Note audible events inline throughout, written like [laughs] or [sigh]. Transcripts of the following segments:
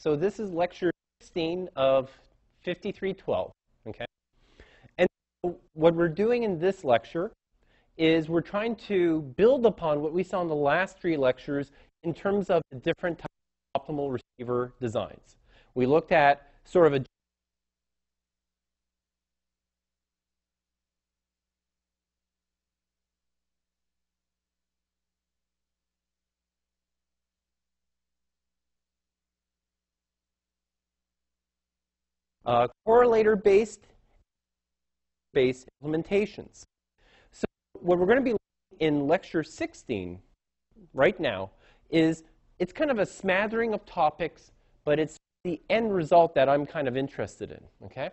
So this is lecture 16 of 5312, okay? And what we're doing in this lecture is we're trying to build upon what we saw in the last three lectures in terms of the different types of optimal receiver designs. We looked at sort of a uh, correlator-based based implementations. So what we're going to be in lecture 16 right now is it's kind of a smattering of topics, but it's the end result that I'm kind of interested in, okay?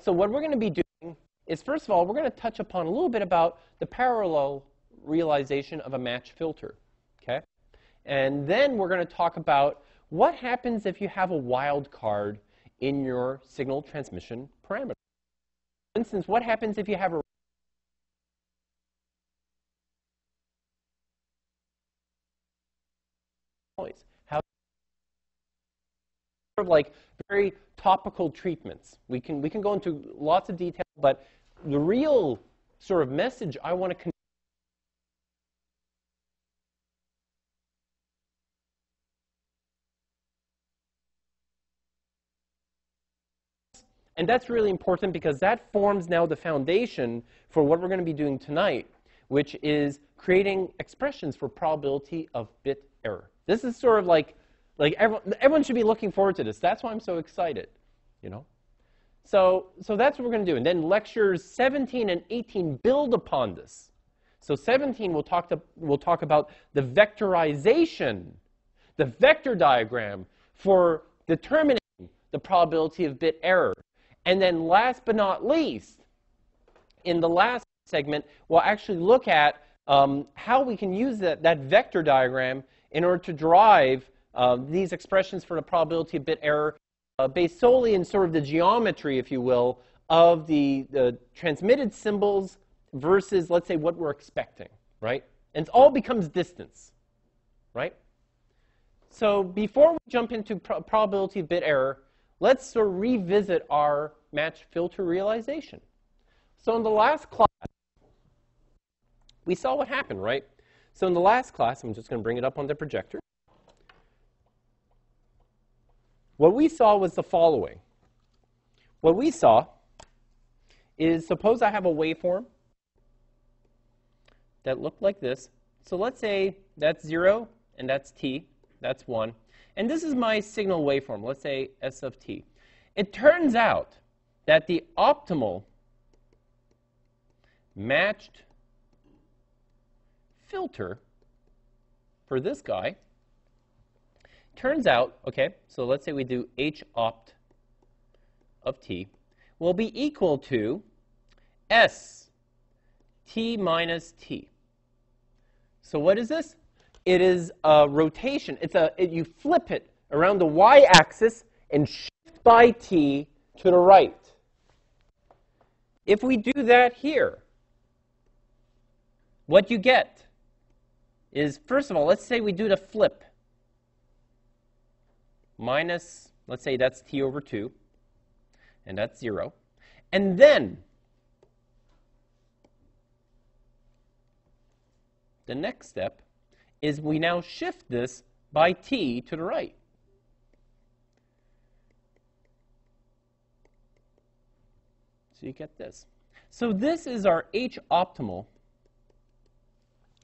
So what we're going to be doing is, first of all, we're going to touch upon a little bit about the parallel realization of a match filter, okay? And then we're going to talk about what happens if you have a wild card in your signal transmission parameter. For instance, what happens if you have a noise? How sort of like very topical treatments. We can we can go into lots of detail, but the real sort of message I want to And that's really important because that forms now the foundation for what we're going to be doing tonight, which is creating expressions for probability of bit error. This is sort of like, like everyone, everyone should be looking forward to this. That's why I'm so excited, you know. So, so that's what we're going to do. And then lectures 17 and 18 build upon this. So 17, we'll talk, to, we'll talk about the vectorization, the vector diagram for determining the probability of bit error. And then last but not least, in the last segment, we'll actually look at um, how we can use that, that vector diagram in order to derive uh, these expressions for the probability of bit error uh, based solely in sort of the geometry, if you will, of the, the transmitted symbols versus, let's say, what we're expecting, right? And it all becomes distance, right? So before we jump into pro probability of bit error, let's sort of revisit our match filter realization. So in the last class, we saw what happened, right? So in the last class, I'm just going to bring it up on the projector. What we saw was the following. What we saw is suppose I have a waveform that looked like this. So let's say that's 0 and that's t. That's 1. And this is my signal waveform, let's say S of t. It turns out that the optimal matched filter for this guy turns out, okay, so let's say we do h opt of t will be equal to s t minus t. So what is this? It is a rotation. It's a, it, you flip it around the y-axis and shift by t to the right. If we do that here, what you get is, first of all, let's say we do the flip. Minus, let's say that's t over 2, and that's 0. And then, the next step is we now shift this by t to the right. So you get this. So this is our H optimal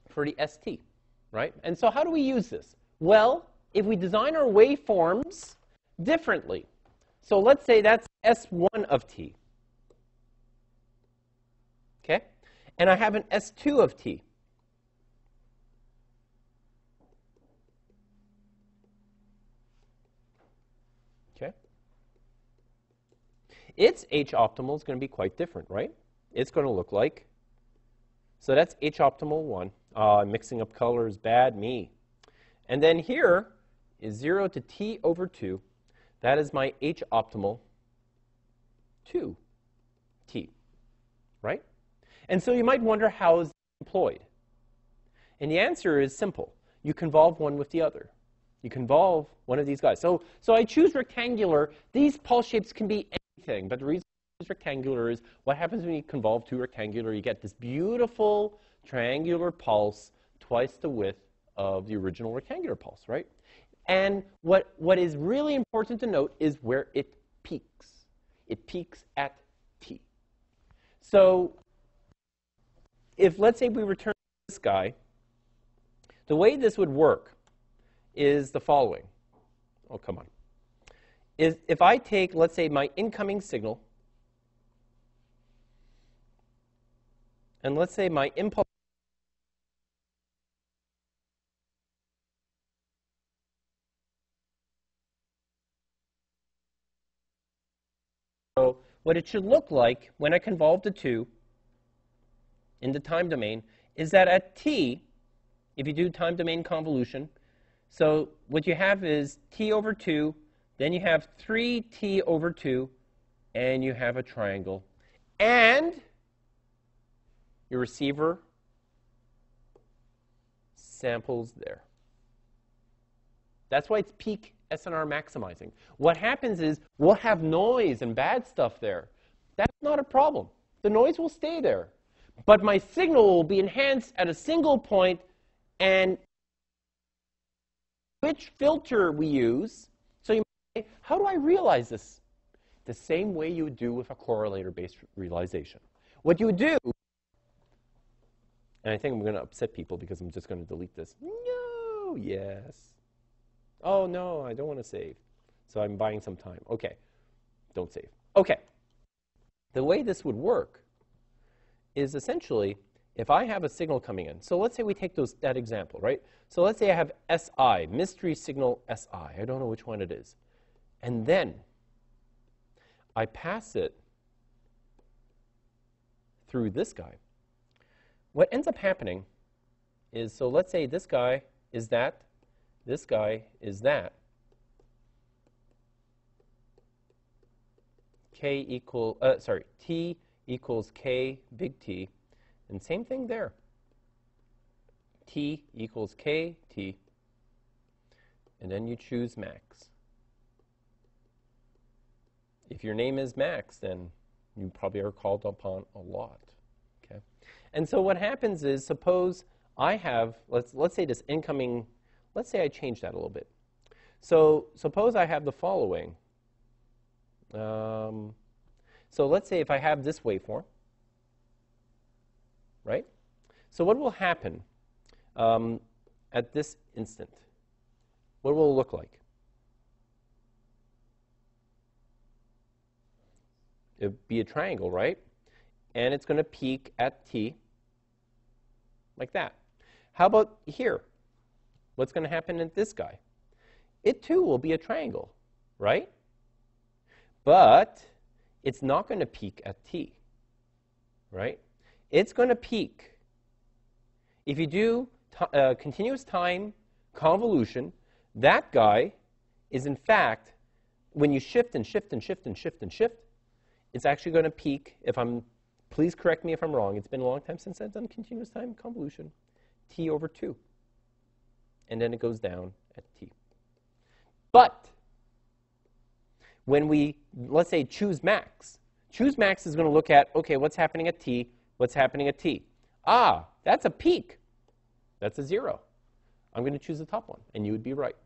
for the ST, right? And so how do we use this? Well, if we design our waveforms differently, so let's say that's S1 of t, okay? And I have an S2 of t. its H optimal is going to be quite different, right? It's going to look like, so that's H optimal 1. Uh, mixing up colors, bad me. And then here is 0 to t over 2. That is my H optimal 2 t, right? And so you might wonder how is employed? And the answer is simple. You convolve one with the other. You convolve one of these guys. So, so I choose rectangular. These pulse shapes can be anything, but the reason I choose rectangular is what happens when you convolve two rectangular, you get this beautiful triangular pulse twice the width of the original rectangular pulse, right? And what, what is really important to note is where it peaks. It peaks at t. So if, let's say, we return this guy, the way this would work is the following. Oh, come on. Is if I take, let's say, my incoming signal, and let's say my impulse So what it should look like when I convolve the two in the time domain is that at t, if you do time domain convolution, so what you have is t over 2, then you have 3t over 2, and you have a triangle. And your receiver samples there. That's why it's peak SNR maximizing. What happens is we'll have noise and bad stuff there. That's not a problem. The noise will stay there. But my signal will be enhanced at a single point and which filter we use. So you might say, how do I realize this? The same way you would do with a correlator-based realization. What you do, and I think I'm going to upset people because I'm just going to delete this. No, yes. Oh, no, I don't want to save. So I'm buying some time. Okay, don't save. Okay, the way this would work is essentially if I have a signal coming in, so let's say we take those, that example, right? So let's say I have SI, mystery signal SI. I don't know which one it is. And then I pass it through this guy. What ends up happening is, so let's say this guy is that, this guy is that. K equal, uh, sorry, T equals K big T and same thing there. T equals KT. And then you choose max. If your name is Max, then you probably are called upon a lot. Okay? And so what happens is, suppose I have, let's, let's say this incoming, let's say I change that a little bit. So suppose I have the following. Um, so let's say if I have this waveform, right? So what will happen um, at this instant? What will it look like? It would be a triangle, right? And it's going to peak at t like that. How about here? What's going to happen at this guy? It too will be a triangle, right? But it's not going to peak at t, right? It's going to peak. If you do uh, continuous time convolution, that guy is in fact, when you shift and shift and shift and shift and shift, it's actually going to peak, if I'm, please correct me if I'm wrong, it's been a long time since I've done continuous time convolution, t over 2. And then it goes down at t. But when we, let's say, choose max, choose max is going to look at, okay, what's happening at t? What's happening at t? Ah, that's a peak. That's a 0. I'm going to choose the top one, and you would be right.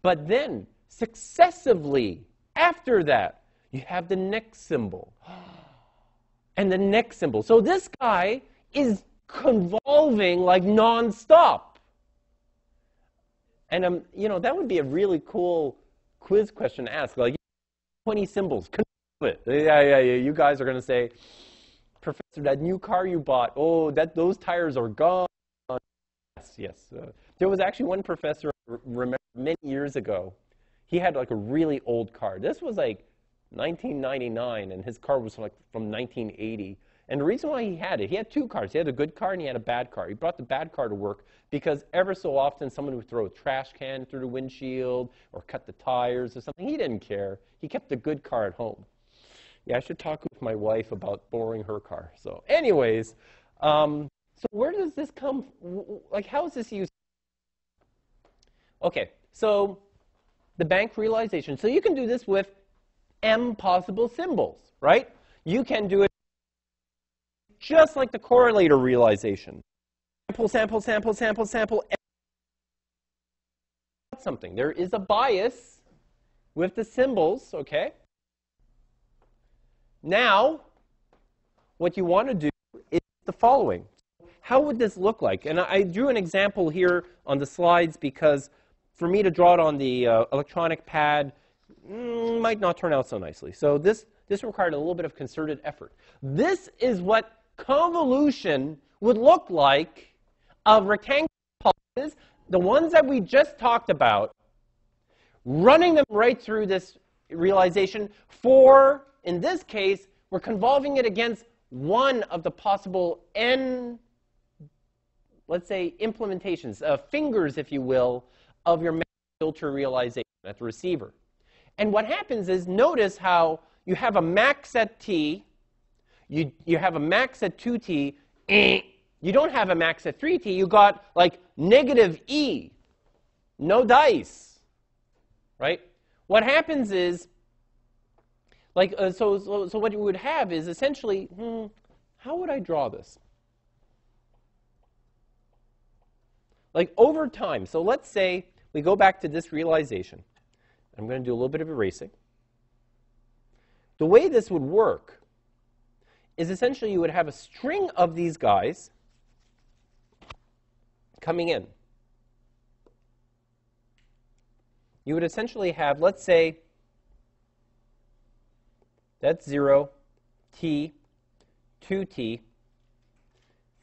But then, successively, after that, you have the next symbol. [gasps] And the next symbol. So this guy is convolving like nonstop. And um, you know, that would be a really cool quiz question to ask. Like 20 symbols. convolve Yeah, yeah, yeah. You guys are going to say, Professor, that new car you bought, oh, that those tires are gone. Yes, yes. Uh, there was actually one professor, remember, many years ago, he had like a really old car. This was like 1999, and his car was like from 1980. And the reason why he had it, he had two cars. He had a good car and he had a bad car. He brought the bad car to work because ever so often someone would throw a trash can through the windshield or cut the tires or something. He didn't care. He kept the good car at home. Yeah, I should talk with my wife about borrowing her car. So, anyways, um, so where does this come? Like, how is this used? Okay, So the bank realization. So you can do this with m possible symbols, right? You can do it just like the correlator realization. Sample, sample, sample, sample, sample. Something. There is a bias with the symbols, okay? Now, what you want to do is the following. How would this look like? And I drew an example here on the slides because for me to draw it on the uh, electronic pad mm, might not turn out so nicely. So this, this required a little bit of concerted effort. This is what convolution would look like of rectangular pulses, the ones that we just talked about, running them right through this realization for, in this case, we're convolving it against one of the possible n, let's say, implementations, uh, fingers, if you will, of your filter realization at the receiver. And what happens is, notice how you have a max at t, you, you have a max at 2t, eh, you don't have a max at 3t, you got like negative e, no dice, right? What happens is, like, uh, so, so, so what you would have is essentially, hmm, how would I draw this? Like over time, so let's say we go back to this realization. I'm going to do a little bit of erasing. The way this would work is essentially you would have a string of these guys coming in. You would essentially have, let's say, that's 0, t, 2t,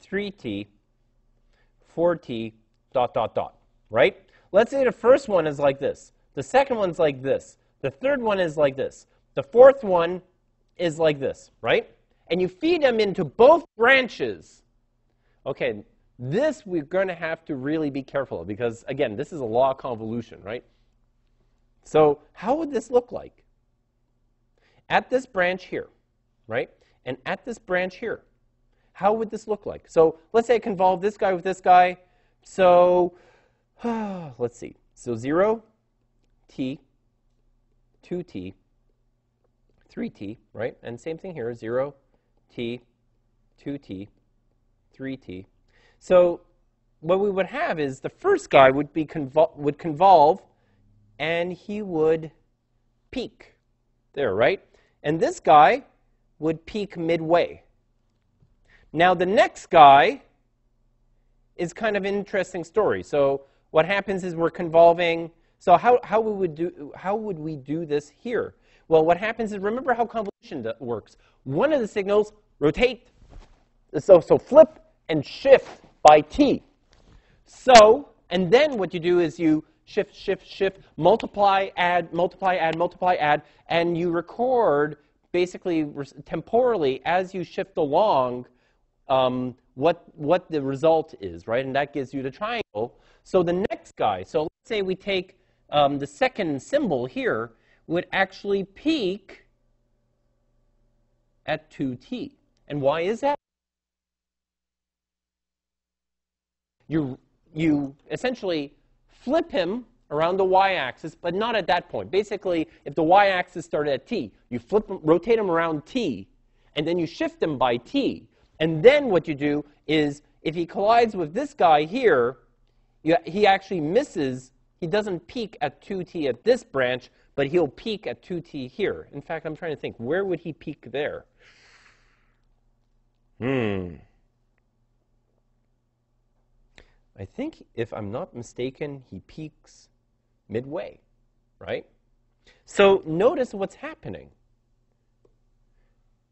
3t, 4t, dot, dot, dot, right? Let's say the first one is like this. The second one's like this. The third one is like this. The fourth one is like this, right? And you feed them into both branches. Okay, this we're going to have to really be careful because, again, this is a law of convolution, right? So how would this look like? At this branch here, right? And at this branch here, how would this look like? So let's say I convolve this guy with this guy. So [sighs] let's see. So 0, t, 2t, 3t, right? And same thing here, 0, t, 2t, 3t. So what we would have is the first guy would, be convol would convolve, and he would peak there, right? And this guy would peak midway. Now the next guy is kind of an interesting story. So what happens is we're convolving. So how, how, we would do, how would we do this here? Well, what happens is remember how convolution works. One of the signals rotate, so, so flip and shift by t. So, and then what you do is you shift, shift, shift, multiply, add, multiply, add, multiply, add, and you record basically temporally as you shift along um, what, what the result is, right? And that gives you the triangle. So the next guy, so let's say we take um, the second symbol here, would actually peak at 2t. And why is that? You, you essentially flip him around the y-axis, but not at that point. Basically, if the y-axis started at t, you flip him, rotate him around t, and then you shift him by t. And then what you do is, if he collides with this guy here, you, he actually misses, he doesn't peak at 2t at this branch, but he'll peak at 2t here. In fact, I'm trying to think, where would he peak there? Hmm. I think, if I'm not mistaken, he peaks midway, right? So notice what's happening.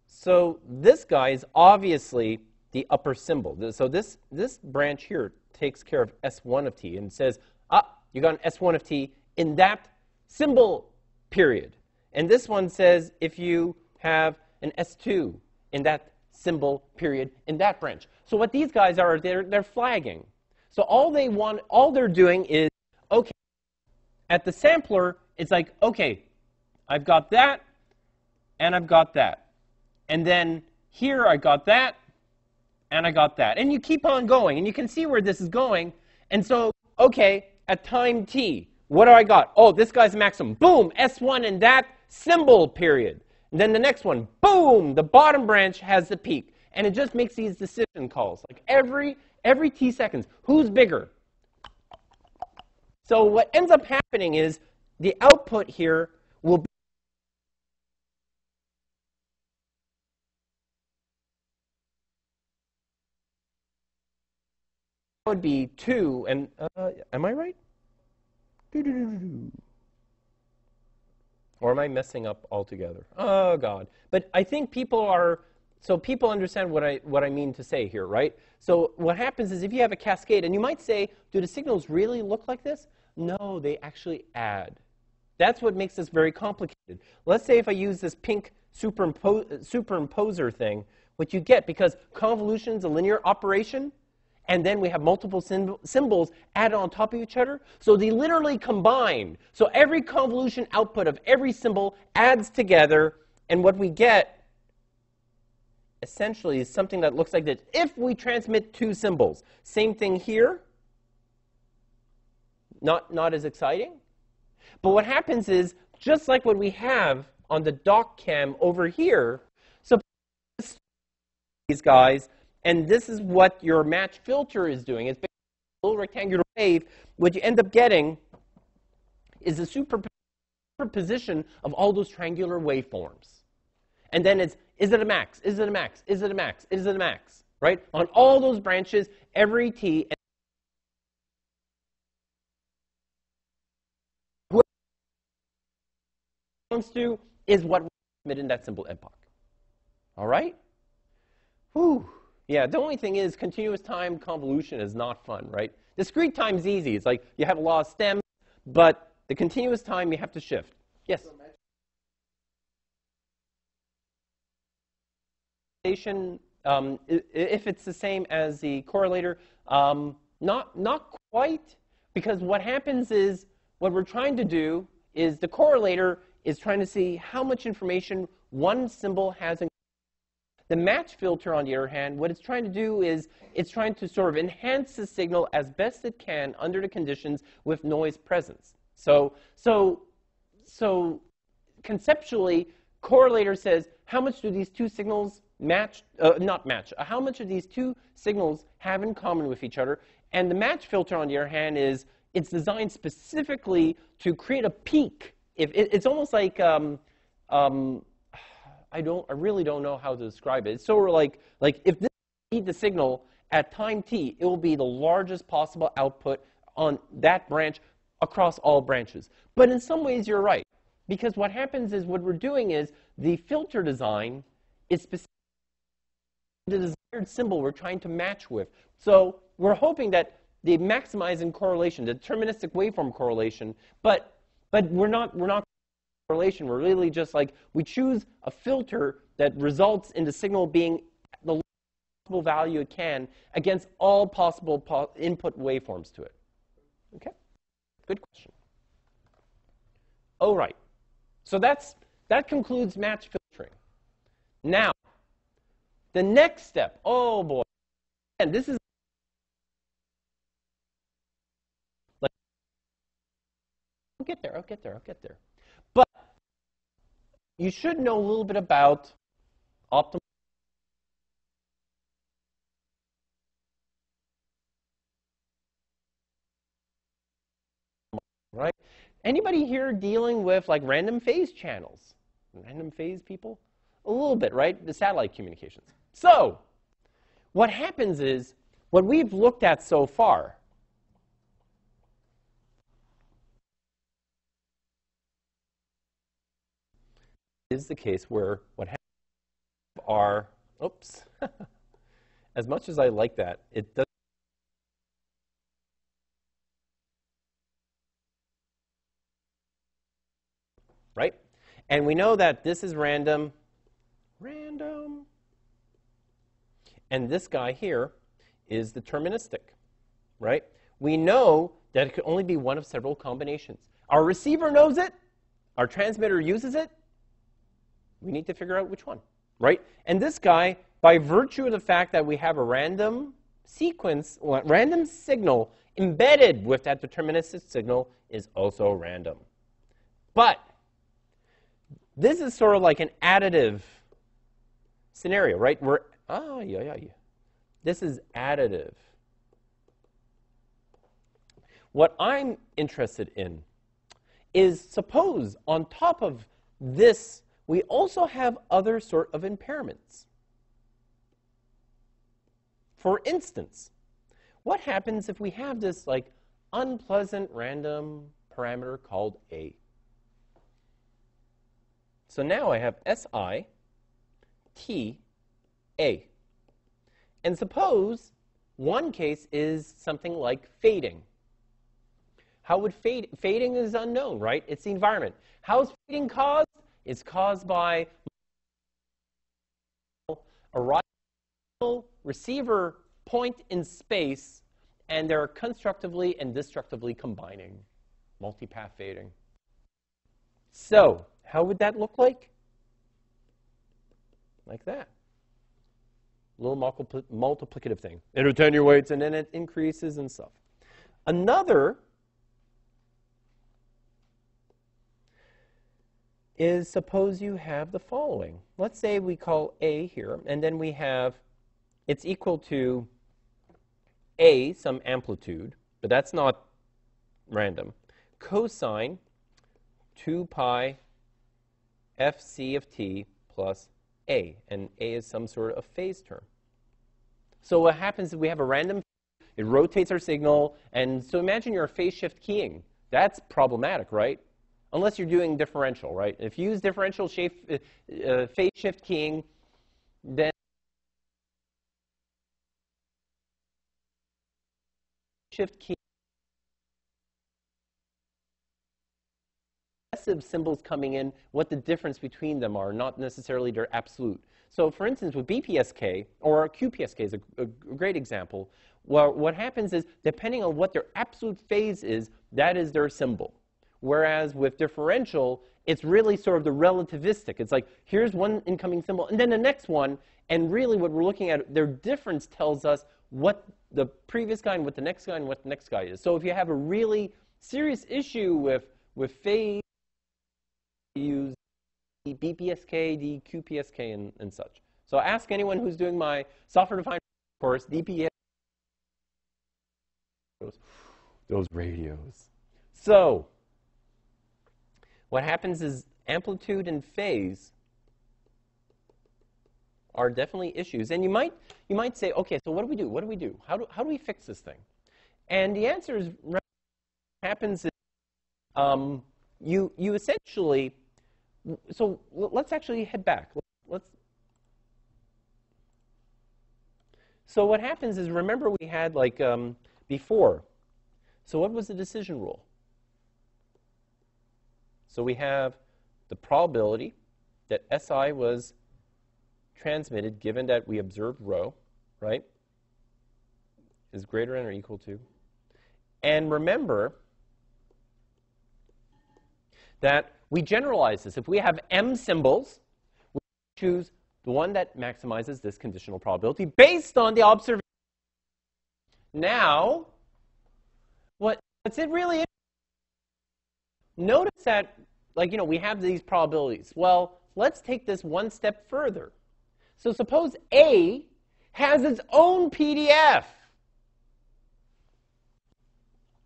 So this guy is obviously the upper symbol. So this, this branch here takes care of S1 of t and says, ah, you got an S1 of t in that symbol period. And this one says if you have an S2 in that symbol period in that branch. So what these guys are, they're, they're flagging. So all they want, all they're doing is, okay, at the sampler, it's like, okay, I've got that, and I've got that. And then here I got that, and I got that. And you keep on going, and you can see where this is going. And so, okay, at time t, what do I got? Oh, this guy's maximum. Boom, S1 and that symbol period. And then the next one, boom, the bottom branch has the peak. And it just makes these decision calls. Like every every t seconds, who's bigger? So what ends up happening is the output here will be would be 2, and uh, am I right? Or am I messing up altogether? Oh, God. But I think people are, so people understand what I, what I mean to say here, right? So what happens is if you have a cascade, and you might say, do the signals really look like this? No, they actually add. That's what makes this very complicated. Let's say if I use this pink superimpo superimposer thing, what you get, because convolution is a linear operation, and then we have multiple symbols added on top of each other. So they literally combine. So every convolution output of every symbol adds together, and what we get essentially is something that looks like this. If we transmit two symbols, same thing here. Not, not as exciting. But what happens is, just like what we have on the doc cam over here, so these guys and this is what your match filter is doing. It's a little rectangular wave. What you end up getting is a superposition of all those triangular waveforms. And then it's, is it a max? Is it a max? Is it a max? Is it a max? Right? On all those branches, every T. comes to is what we in that simple epoch. All right? Whew. Yeah, the only thing is continuous time convolution is not fun, right? Discrete time is easy. It's like you have a law of stems, but the continuous time you have to shift. Yes? Um, if it's the same as the correlator, um, not, not quite, because what happens is what we're trying to do is the correlator is trying to see how much information one symbol has in the match filter, on the other hand, what it's trying to do is it's trying to sort of enhance the signal as best it can under the conditions with noise presence. So, so, so conceptually, correlator says how much do these two signals match, uh, not match, uh, how much of these two signals have in common with each other? And the match filter, on the other hand, is it's designed specifically to create a peak. If it, it's almost like um, um, I don't, I really don't know how to describe it. It's sort of like, like if this is the signal at time t, it will be the largest possible output on that branch across all branches. But in some ways, you're right. Because what happens is what we're doing is the filter design is specific the desired symbol we're trying to match with. So we're hoping that they maximize in correlation, the deterministic waveform correlation, but, but we're not, we're not correlation. We're really just like, we choose a filter that results in the signal being the possible value it can against all possible po input waveforms to it. Okay? Good question. All right. So that's, that concludes match filtering. Now, the next step, oh boy, and this is like I'll get there, I'll get there, I'll get there But you should know a little bit about optimal right? Anybody here dealing with like random phase channels? Random phase people? A little bit, right? The satellite communications. So, what happens is, what we've looked at so far is the case where what happens are, oops, [laughs] as much as I like that, it does right? And we know that this is random, random, and this guy here is deterministic, right? We know that it could only be one of several combinations. Our receiver knows it, our transmitter uses it, we need to figure out which one, right? And this guy, by virtue of the fact that we have a random sequence, random signal embedded with that deterministic signal is also random. But this is sort of like an additive scenario, right? We're, ah, yeah, yeah, yeah. This is additive. What I'm interested in is suppose on top of this, we also have other sort of impairments. For instance, what happens if we have this like unpleasant random parameter called a? So now I have Si, T, A. And suppose one case is something like fading. How would fade, fading is unknown, right? It's the environment. How is fading caused? It's caused by a receiver point in space, and they're constructively and destructively combining, multipath fading. So, how would that look like? Like that. Little multiplicative thing. It attenuates and then it increases and stuff. Another is suppose you have the following. Let's say we call A here, and then we have it's equal to A, some amplitude, but that's not random, cosine 2 pi fc of t plus a, and a is some sort of phase term. So what happens is we have a random, it rotates our signal, and so imagine you're a phase shift keying. That's problematic, right? unless you're doing differential, right? If you use differential shape, uh, uh, phase shift keying, then shift key symbols coming in, what the difference between them are, not necessarily their absolute. So for instance, with BPSK, or QPSK is a, a great example, well, what happens is, depending on what their absolute phase is, that is their symbol. Whereas with differential, it's really sort of the relativistic. It's like, here's one incoming symbol, and then the next one. And really what we're looking at, their difference tells us what the previous guy and what the next guy and what the next guy is. So if you have a really serious issue with, with phase, use the BPSK, the QPSK, and, and such. So ask anyone who's doing my software-defined course, DPS, those, those radios. So what happens is amplitude and phase are definitely issues. And you might, you might say, okay, so what do we do? What do we do? How do, how do we fix this thing? And the answer is what happens is um, you, you essentially, so let's actually head back. Let's, so what happens is, remember we had like um, before. So what was the decision rule? So we have the probability that SI was transmitted given that we observed rho, right, is greater than or equal to. And remember that we generalize this. If we have M symbols, we choose the one that maximizes this conditional probability based on the observation. Now, what, what's it really Notice that, like, you know, we have these probabilities. Well, let's take this one step further. So suppose A has its own PDF.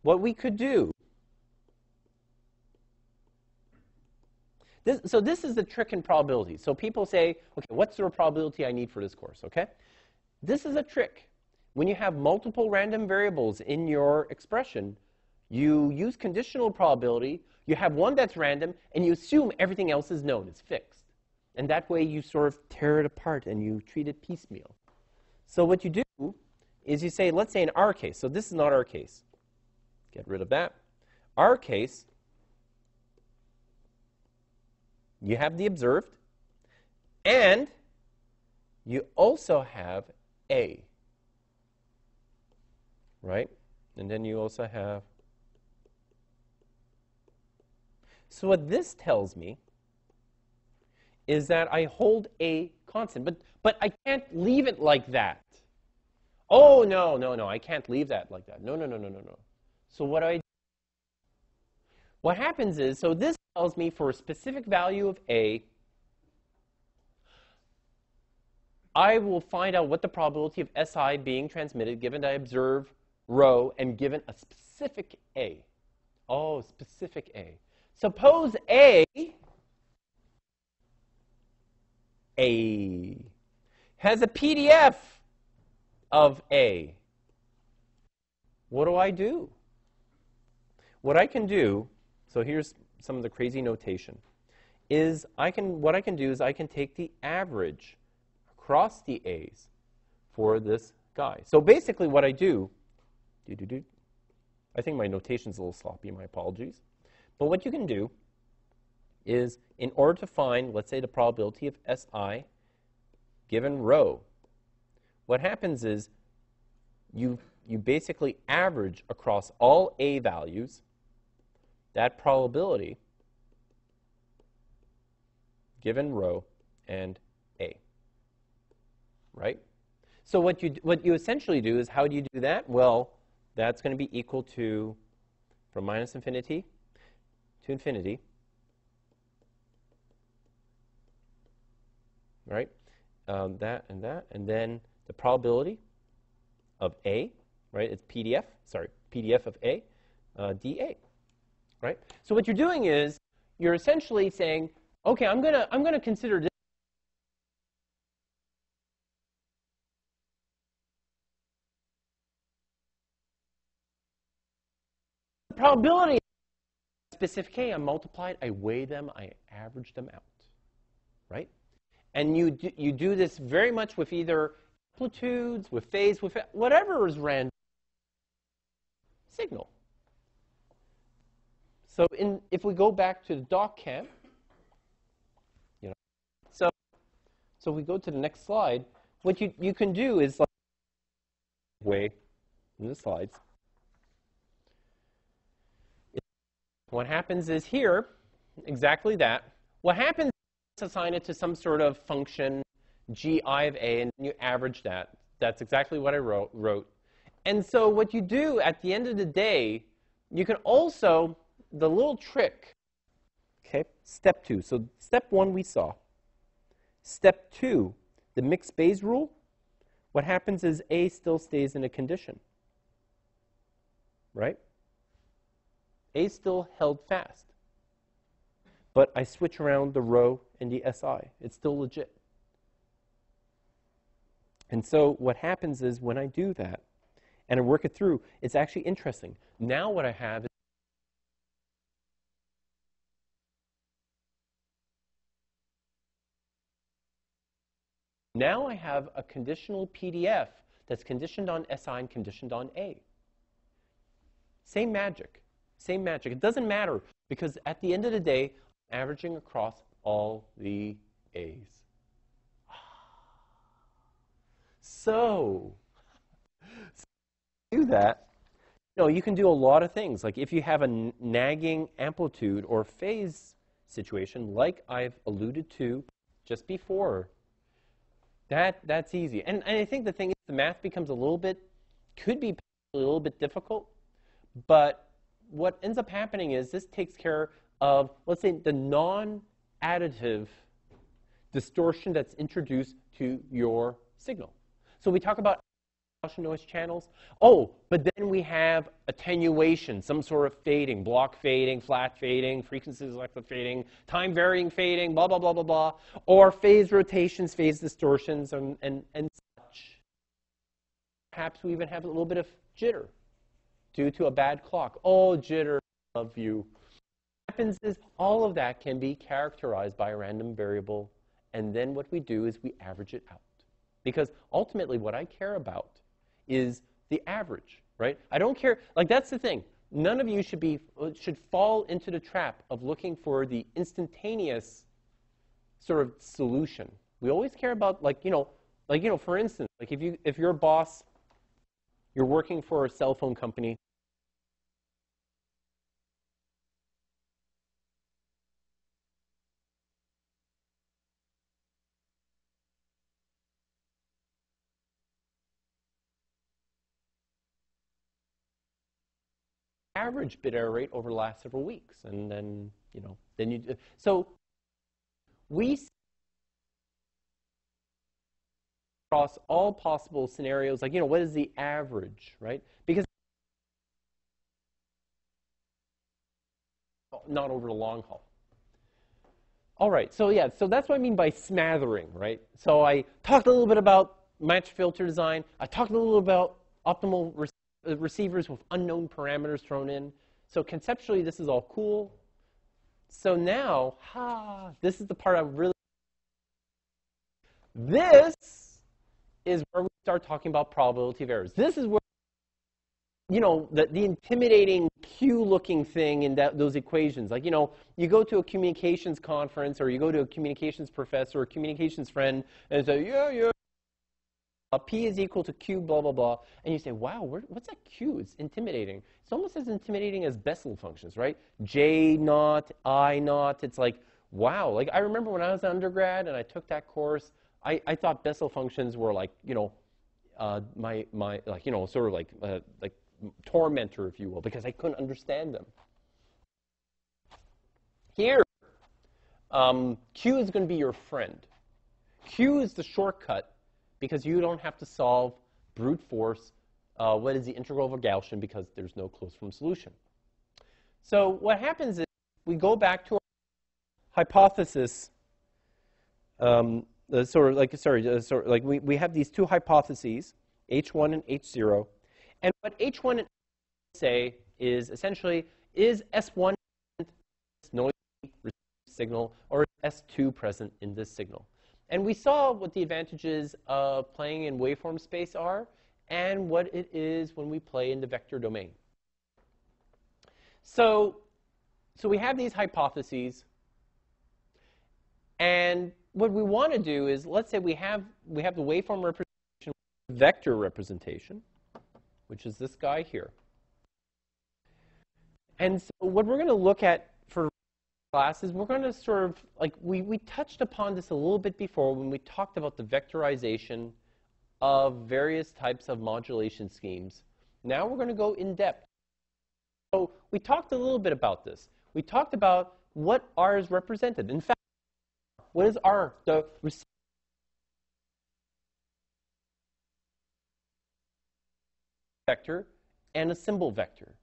What we could do. This, so this is the trick in probability. So people say, okay, what's the probability I need for this course, okay? This is a trick. When you have multiple random variables in your expression, you use conditional probability, you have one that's random, and you assume everything else is known, it's fixed. And that way you sort of tear it apart and you treat it piecemeal. So what you do is you say, let's say in our case, so this is not our case. Get rid of that. Our case, you have the observed, and you also have A. Right? And then you also have So what this tells me is that I hold a constant. But, but I can't leave it like that. Oh, no, no, no, I can't leave that like that. No, no, no, no, no, no. So what do I do? What happens is, so this tells me for a specific value of A, I will find out what the probability of SI being transmitted given that I observe rho and given a specific A. Oh, specific A. Suppose A, A has a PDF of A. What do I do? What I can do, so here's some of the crazy notation, is I can, what I can do is I can take the average across the A's for this guy. So basically what I do, do, do, do, I think my notation's a little sloppy, my apologies. But what you can do is in order to find, let's say, the probability of SI given rho, what happens is you, you basically average across all A values that probability given rho and A, right? So what you, what you essentially do is how do you do that? Well, that's going to be equal to, from minus infinity to infinity, right? Um, that and that, and then the probability of A, right? It's PDF, sorry, PDF of A, uh, dA, right? So what you're doing is you're essentially saying, okay, I'm gonna I'm gonna consider this. The probability specific A, I multiply it, I weigh them, I average them out, right? And you do, you do this very much with either amplitudes, with phase, with whatever is random signal. So in, if we go back to the doc cam, you know, so so we go to the next slide. What you you can do is like way in the slides. What happens is here, exactly that. What happens is assign it to some sort of function gi of a, and you average that. That's exactly what I wrote. wrote. And so what you do at the end of the day, you can also, the little trick, okay, step two. So step one we saw. Step two, the mixed Bayes rule, what happens is A still stays in a condition, right? A still held fast. But I switch around the rho and the SI. It's still legit. And so what happens is when I do that and I work it through, it's actually interesting. Now what I have Now I have a conditional PDF that's conditioned on SI and conditioned on A. Same magic. Same magic. It doesn't matter because at the end of the day, I'm averaging across all the A's. So, so [laughs] do that, you know, you can do a lot of things. Like if you have a nagging amplitude or phase situation, like I've alluded to just before, that, that's easy. And, and I think the thing is the math becomes a little bit, could be a little bit difficult, but what ends up happening is this takes care of, let's say, the non-additive distortion that's introduced to your signal. So we talk about noise channels. Oh, but then we have attenuation, some sort of fading, block fading, flat fading, frequency selective fading, time varying fading, blah, blah, blah, blah, blah, or phase rotations, phase distortions, and, and, and such. Perhaps we even have a little bit of jitter due to a bad clock. Oh, jitter, love you. What happens is all of that can be characterized by a random variable, and then what we do is we average it out. Because ultimately, what I care about is the average, right? I don't care. Like, that's the thing. None of you should, be, uh, should fall into the trap of looking for the instantaneous sort of solution. We always care about, like, you know, like, you know, for instance, like if, you, if your boss, you're working for a cell phone company, average bit error rate over the last several weeks, and then you know, then you. So we across all possible scenarios, like you know, what is the average, right? Because not over the long haul. All right, so yeah, so that's what I mean by smattering, right? So I talked a little bit about match filter design. I talked a little about optimal uh, receivers with unknown parameters thrown in. So conceptually, this is all cool. So now, ha, this is the part I really. This is where we start talking about probability of errors. This is where you know, the, the intimidating Q-looking thing in that, those equations. Like, you know, you go to a communications conference or you go to a communications professor or communications friend and say, yeah, yeah, P is equal to Q, blah, blah, blah. And you say, wow, what's that Q? It's intimidating. It's almost as intimidating as Bessel functions, right? J naught, I naught. It's like, wow. Like, I remember when I was an undergrad and I took that course, I, I thought Bessel functions were like, you know, uh, my, my, like, you know, sort of like, uh, like tormentor, if you will, because I couldn't understand them. Here, um, Q is going to be your friend. Q is the shortcut because you don't have to solve brute force uh, what is the integral of a Gaussian because there's no closed form solution. So what happens is we go back to our hypothesis, um, uh, sort of like sorry, uh, sort of like we, we have these two hypotheses, H1 and H0, and what H1 and say is essentially, is S1 present in this noisy signal or is S2 present in this signal? And we saw what the advantages of playing in waveform space are and what it is when we play in the vector domain. So, so we have these hypotheses. And what we want to do is, let's say we have, we have the waveform representation, vector representation which is this guy here. And so what we're going to look at for classes, we're going to sort of, like, we, we touched upon this a little bit before when we talked about the vectorization of various types of modulation schemes. Now we're going to go in depth. So we talked a little bit about this. We talked about what R is represented. In fact, what is R? The vector and a symbol vector.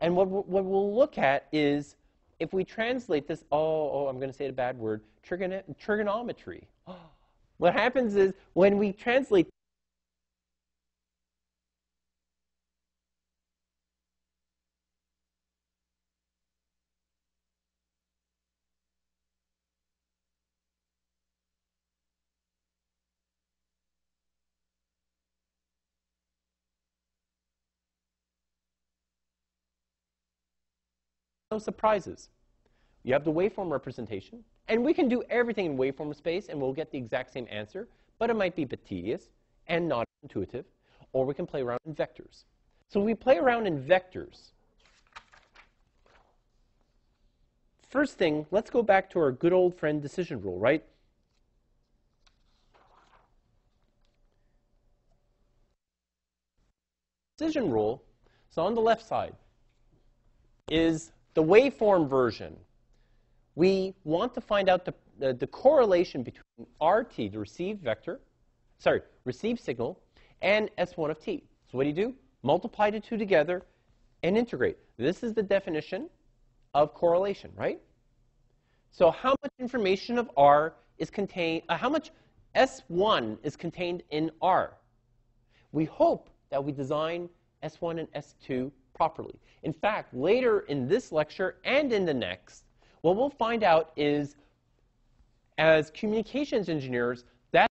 And what, what we'll look at is if we translate this, oh, oh I'm going to say a bad word, trigon trigonometry. [gasps] What happens is when we translate no surprises. You have the waveform representation, and we can do everything in waveform space, and we'll get the exact same answer, but it might be a bit tedious and not intuitive, or we can play around in vectors. So we play around in vectors. First thing, let's go back to our good old friend decision rule, right? Decision rule, so on the left side, is the waveform version, we want to find out the, the, the, correlation between RT, the received vector, sorry, received signal, and S1 of t. So what do you do? Multiply the two together and integrate. This is the definition of correlation, right? So how much information of R is contained, uh, how much S1 is contained in R? We hope that we design S1 and S2 properly. In fact, later in this lecture and in the next, what we'll find out is as communications engineers, that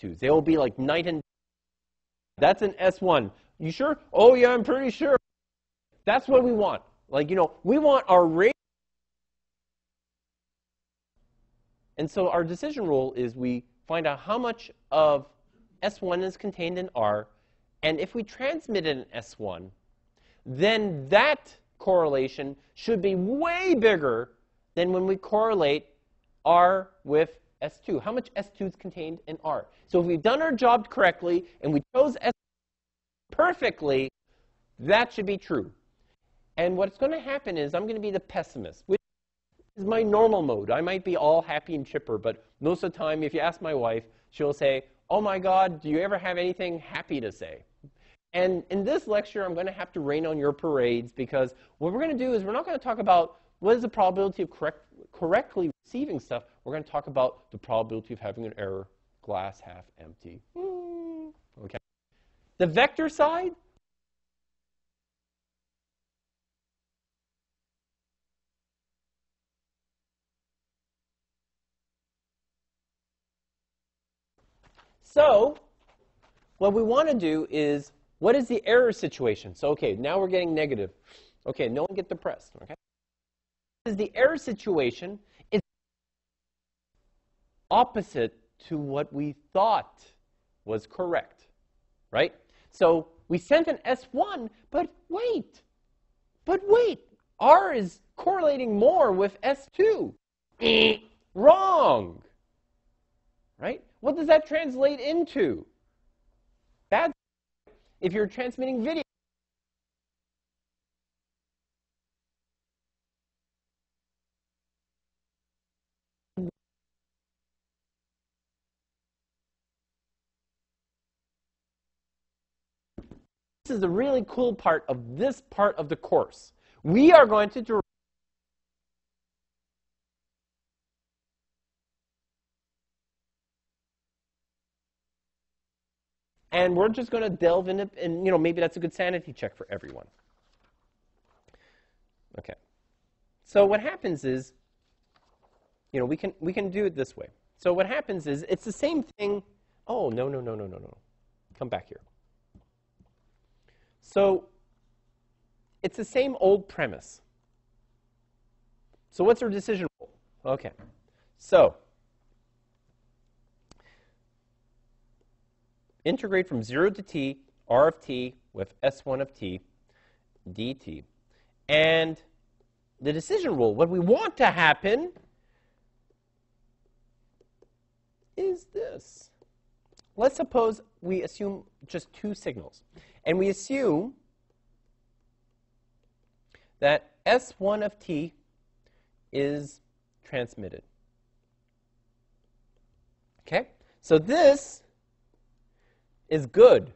They will be like night and That's an S1. You sure? Oh, yeah, I'm pretty sure. That's what we want. Like, you know, we want our rate. And so our decision rule is we find out how much of S1 is contained in R, and if we transmit it in S1, then that correlation should be way bigger than when we correlate R with S2. How much S2 is contained in R? So if we've done our job correctly and we chose S perfectly, that should be true. And what's going to happen is I'm going to be the pessimist, which is my normal mode. I might be all happy and chipper, but most of the time, if you ask my wife, she'll say, oh my God, do you ever have anything happy to say? And in this lecture, I'm going to have to rain on your parades because what we're going to do is we're not going to talk about what is the probability of correct, correctly receiving stuff. We're going to talk about the probability of having an error, glass half empty. Hmm, okay. The vector side, So what we want to do is, what is the error situation? So, okay, now we're getting negative. Okay, no one get depressed, okay? Is the error situation is opposite to what we thought was correct, right? So we sent an S1, but wait, but wait, R is correlating more with S2. [clears throat] Wrong, right? What does that translate into? Bad. If you're transmitting video. This is the really cool part of this part of the course. We are going to And we're just going to delve into, and you know, maybe that's a good sanity check for everyone. Okay. So what happens is, you know, we can we can do it this way. So what happens is, it's the same thing. Oh no no no no no no. Come back here. So it's the same old premise. So what's our decision rule? Okay. So integrate from 0 to t r of t with s1 of t dt. And the decision rule, what we want to happen is this. Let's suppose we assume just two signals. And we assume that S1 of t is transmitted. Okay? So this is good.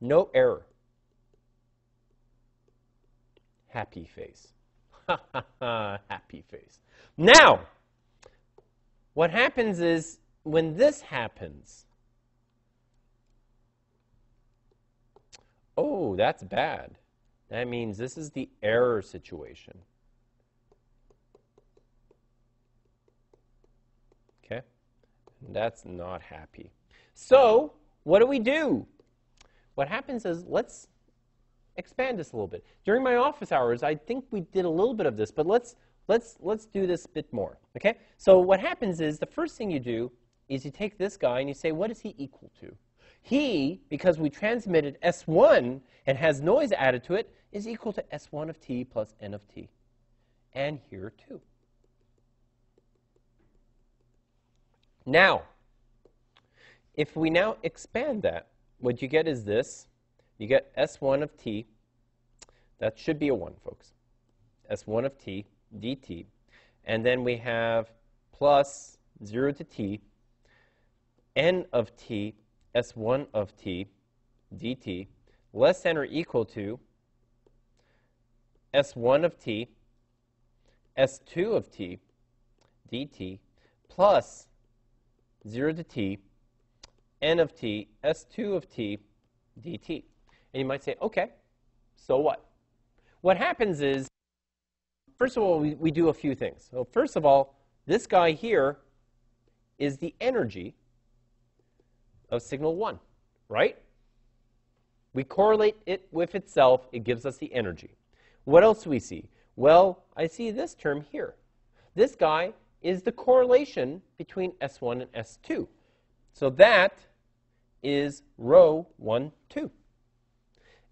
No error. Happy face. [laughs] Happy face. Now, what happens is when this happens, oh, that's bad. That means this is the error situation. Okay? That's not happy. So what do we do? What happens is, let's expand this a little bit. During my office hours, I think we did a little bit of this, but let's, let's, let's do this a bit more. Okay? So what happens is, the first thing you do is you take this guy and you say, what is he equal to? He, because we transmitted S1 and has noise added to it, is equal to S1 of t plus n of t. And here too. Now, if we now expand that, what you get is this. You get S1 of t. That should be a 1, folks. S1 of t dt. And then we have plus 0 to t, n of t, S1 of t dt, less than or equal to S1 of t, S2 of t dt, plus 0 to t, n of t, s2 of t, dt. And you might say, okay, so what? What happens is, first of all, we, we do a few things. So first of all, this guy here is the energy of signal 1, right? We correlate it with itself. It gives us the energy. What else do we see? Well, I see this term here. This guy is the correlation between S1 and S2. So that is rho 1, 2.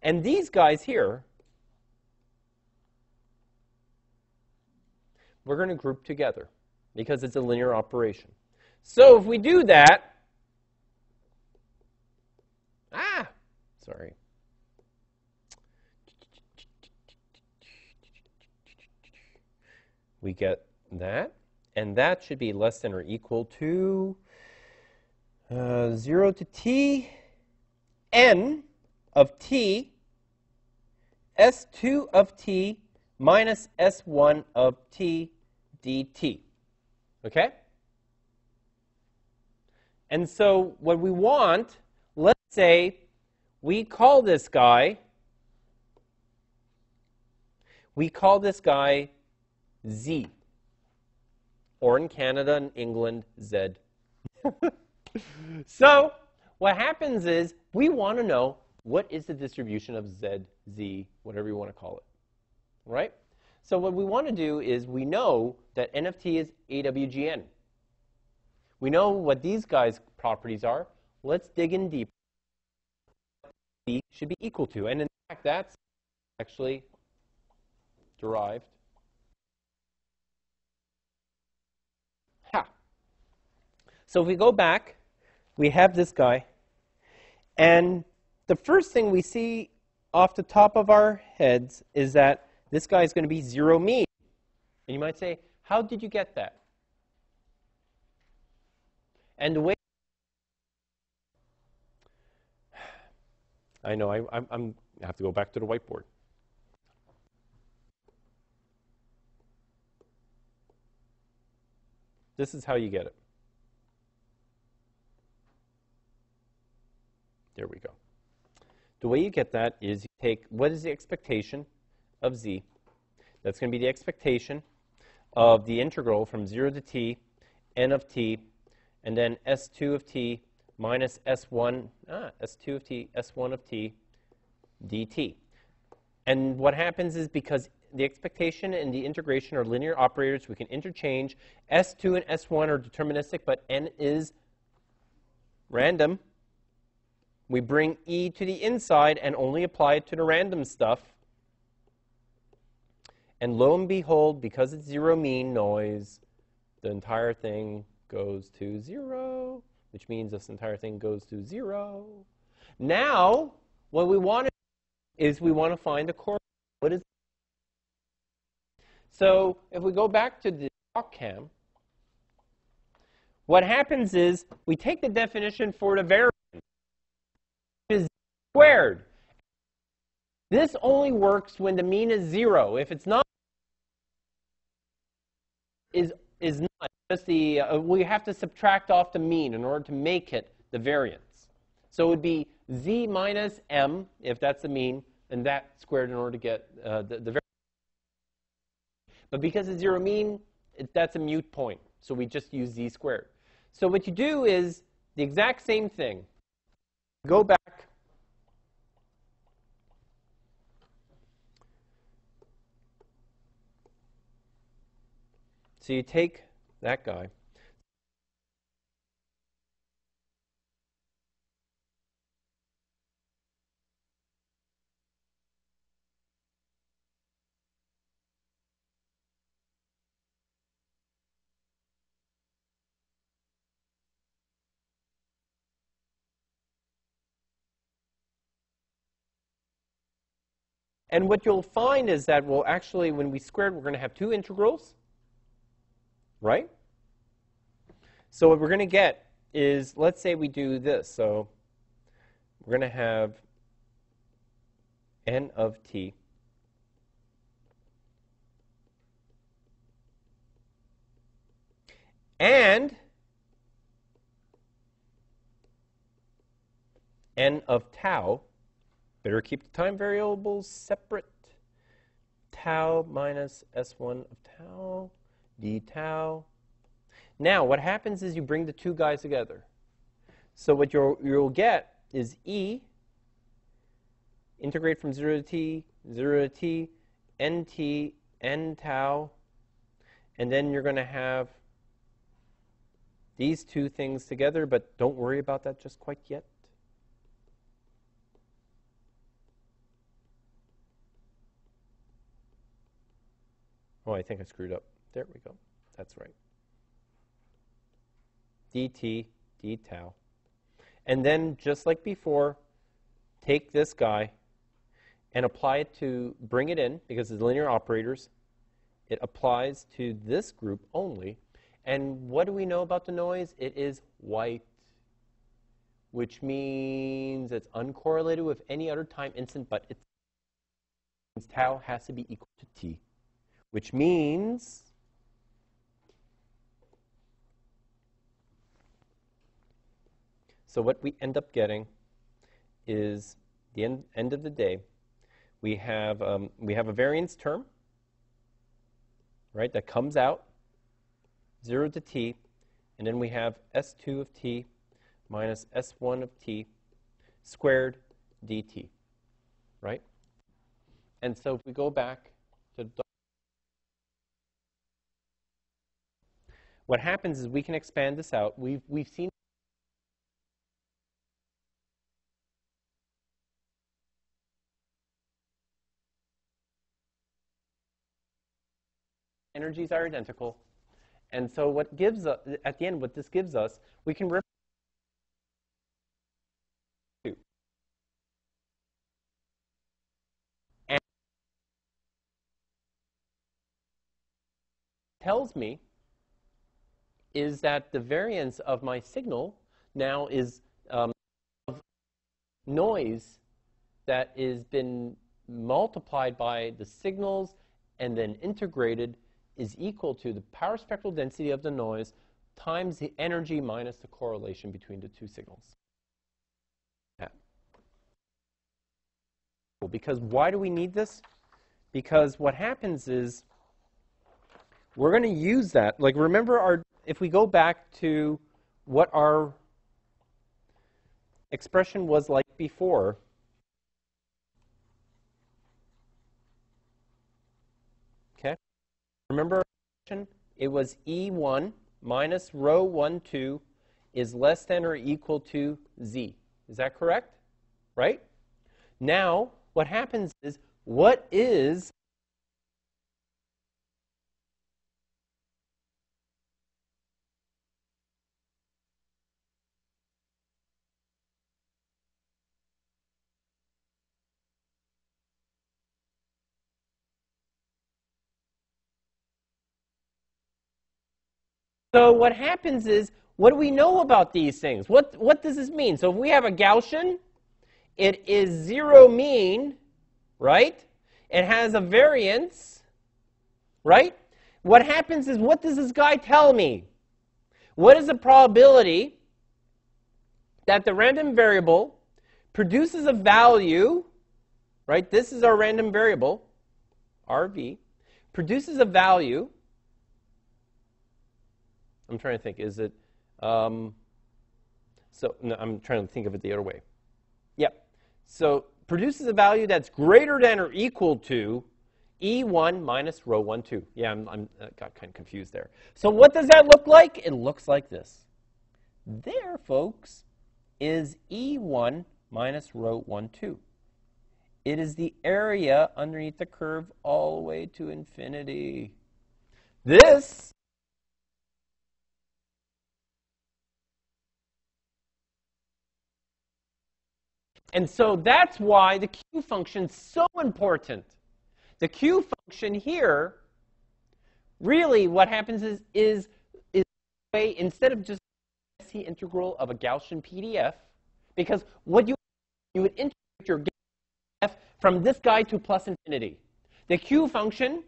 And these guys here, we're going to group together because it's a linear operation. So if we do that, ah, sorry. We get that, and that should be less than or equal to uh, 0 to t n of t s2 of t minus s1 of t dt. Okay? And so what we want, let's say we call this guy, we call this guy Z. Or in Canada and England, Z. [laughs] [laughs] so what happens is we want to know what is the distribution of Z, Z, whatever you want to call it. Right? So what we want to do is we know that n of t is AWGN. We know what these guys' properties are. Let's dig in deeper. B should be equal to. And in fact, that's actually derived. Ha. So if we go back, we have this guy. And the first thing we see off the top of our heads is that this guy is going to be zero mean. And you might say, how did you get that? And the way [sighs] I know I, I'm, I'm, I have to go back to the whiteboard. This is how you get it. There we go. The way you get that is you take what is the expectation of z? That's going to be the expectation of the integral from 0 to t, n of t, and then s2 of t minus s1, ah, s2 of t, s1 of t dt. And what happens is because the expectation and the integration are linear operators, we can interchange. S2 and S1 are deterministic, but n is random. We bring e to the inside and only apply it to the random stuff. And lo and behold, because it's zero mean noise, the entire thing goes to zero, which means this entire thing goes to zero. Now, what we want to is we want to find the core. What is so if we go back to the cam, what happens is we take the definition for the is squared. This only works when the mean is zero. If it's not, is is not just the uh, we have to subtract off the mean in order to make it the variance. So it would be z minus m if that's the mean, and that squared in order to get uh, the, the variance. But because it's zero mean, it, that's a mute point. So we just use z squared. So what you do is the exact same thing. Go back. So you take that guy. And what you'll find is that, well, actually, when we squared, we're going to have two integrals, right? So what we're going to get is, let's say we do this. So we're going to have n of t and n of tau Better keep the time variables separate. Tau minus S1 of tau, d tau. Now, what happens is you bring the two guys together. So what you'll, you'll get is E, integrate from 0 to t, 0 to t, nt, n tau, and then you're going to have these two things together, but don't worry about that just quite yet. Oh, I think I screwed up. There we go. That's right. dt d tau. And then, just like before, take this guy and apply it to bring it in, because it's linear operators. It applies to this group only. And what do we know about the noise? It is white, which means it's uncorrelated with any other time instant, but it's tau has to be equal to t, which means so what we end up getting is the end, end of the day, we have, um, we have a variance term, right, that comes out, 0 to t, and then we have s2 of t minus s1 of t squared dt, right? And so if we go back to what happens is we can expand this out. We've, we've seen energies are identical. And so what gives us, at the end, what this gives us, we can and tells me is that the variance of my signal now is um, of noise that has been multiplied by the signals and then integrated is equal to the power spectral density of the noise times the energy minus the correlation between the two signals. Well, Because why do we need this? Because what happens is we're going to use that. Like remember our if we go back to what our expression was like before, Remember, it was E1 minus rho 1, 2 is less than or equal to Z. Is that correct? Right? Now, what happens is, what is So what happens is, what do we know about these things? What, what does this mean? So if we have a Gaussian, it is zero mean, right? It has a variance, right? What happens is, what does this guy tell me? What is the probability that the random variable produces a value, right? This is our random variable, RV, produces a value I'm trying to think. Is it? Um, so no, I'm trying to think of it the other way. Yep. So produces a value that's greater than or equal to E1 minus rho 1, 2. Yeah, I'm, I'm uh, got kind of confused there. So what does that look like? It looks like this. There, folks, is E1 minus rho 1, 2. It is the area underneath the curve all the way to infinity. This And so that's why the Q function is so important. The Q function here, really what happens is, is, is way, instead of just the integral of a Gaussian PDF, because what you, you would integrate your PDF from this guy to plus infinity. The Q function,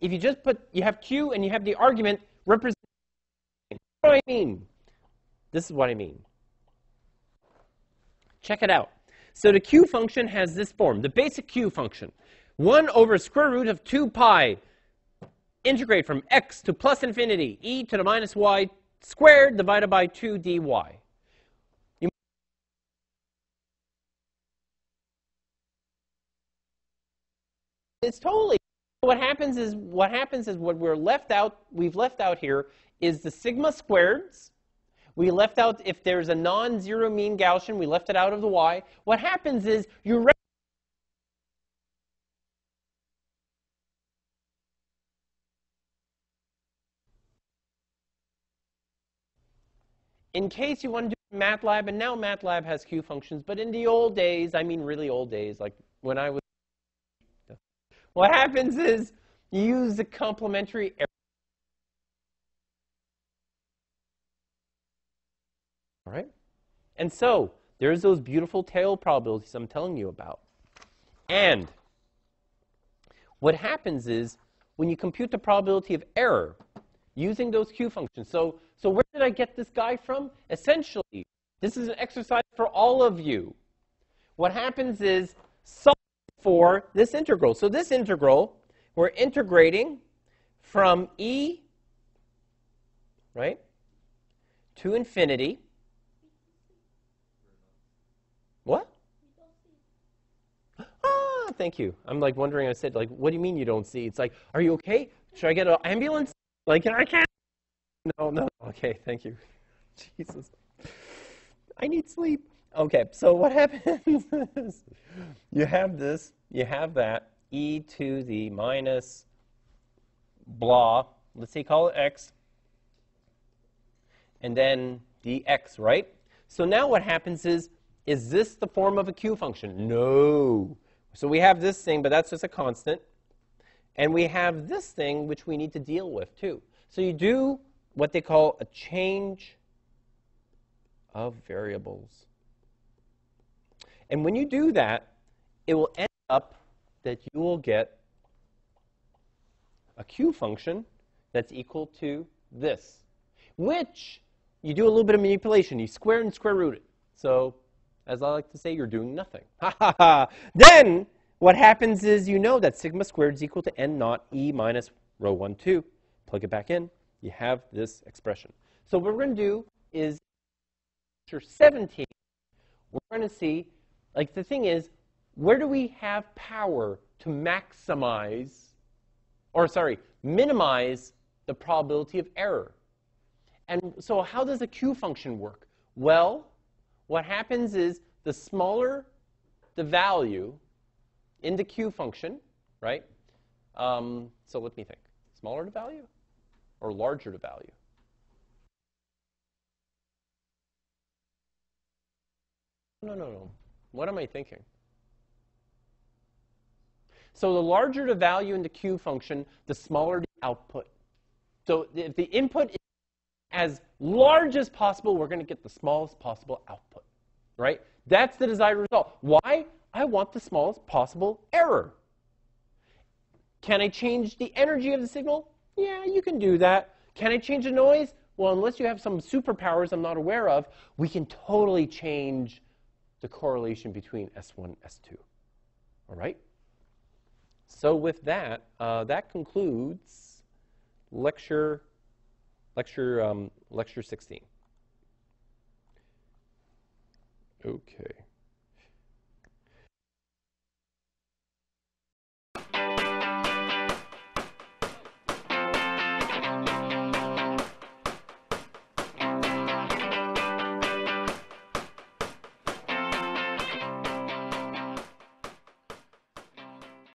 if you just put, you have Q and you have the argument representing, what do I mean? This is what I mean. Check it out. So the q function has this form, the basic q function. 1 over square root of 2 pi integrate from x to plus infinity e to the minus y squared divided by 2 dy. It's totally what happens is what happens is what we're left out we've left out here is the sigma squareds we left out, if there's a non-zero mean Gaussian, we left it out of the y. What happens is you In case you want to do MATLAB, and now MATLAB has Q functions, but in the old days, I mean really old days, like when I was, what happens is you use the complementary All right? And so there's those beautiful tail probabilities I'm telling you about. And what happens is when you compute the probability of error using those Q functions. So, so where did I get this guy from? Essentially, this is an exercise for all of you. What happens is solve for this integral. So this integral, we're integrating from e, right, to infinity. What? Ah, thank you. I'm like wondering, I said, like, what do you mean you don't see? It's like, are you okay? Should I get an ambulance? Like, I can't. No, no. Okay, thank you. [laughs] Jesus. I need sleep. Okay, so what [laughs] happens is you have this, you have that, e to the minus blah, let's say call it x, and then dx, right? So now what happens is, is this the form of a q function? No. So we have this thing, but that's just a constant. And we have this thing, which we need to deal with, too. So you do what they call a change of variables. And when you do that, it will end up that you will get a Q function that's equal to this, which you do a little bit of manipulation. You square and square root it. So as I like to say, you're doing nothing. [laughs] then what happens is you know that sigma squared is equal to n naught e minus rho 1, 2. Plug it back in. You have this expression. So what we're going to do is, lecture 17, we're going to see, like the thing is, where do we have power to maximize, or sorry, minimize the probability of error? And so how does a Q function work? Well, what happens is the smaller the value in the Q function, right? Um, so let me think. Smaller the value or larger the value? No, no, no. What am I thinking? So the larger the value in the Q function, the smaller the output. So if the input is as large as possible, we're going to get the smallest possible output, right? That's the desired result. Why? I want the smallest possible error. Can I change the energy of the signal? Yeah, you can do that. Can I change the noise? Well, unless you have some superpowers I'm not aware of, we can totally change the correlation between S1 and S2. All right? So with that, uh, that concludes lecture, lecture, um, lecture 16. Okay.